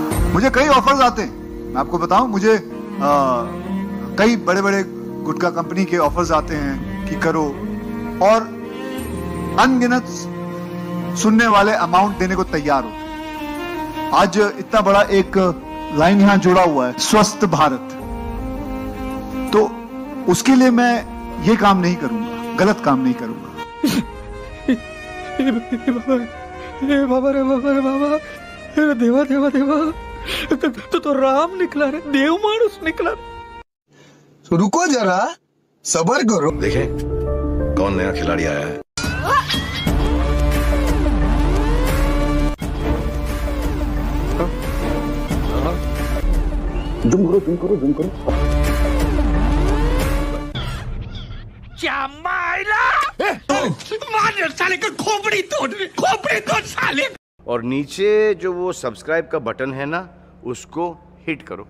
मुझे कई ऑफर्स आते हैं। मैं आपको बताऊँ मुझे आ, कई बड़े बड़े गुटखा कंपनी के ऑफर्स आते हैं कि करो। और अनगिनत सुनने वाले अमाउंट देने को तैयार हो। आज इतना बड़ा एक लाइन यहाँ जुड़ा हुआ है स्वस्थ भारत। तो उसके लिए मैं ये काम नहीं करूँगा गलत काम नहीं करूँगा। बाबा बाबा रे रे अरे देवा देवा देवा। तो, तो, तो राम निकला रे देव मानुस निकला तो रुको जरा सबर करो। देखे कौन नया खिलाड़ी आया है? जुम करो जुम करो जुम करो। क्या मायला मार साले का खोपड़ी तोड़ खोपड़ी तोड़ साले। और नीचे जो वो सब्सक्राइब का बटन है ना उसको हिट करो।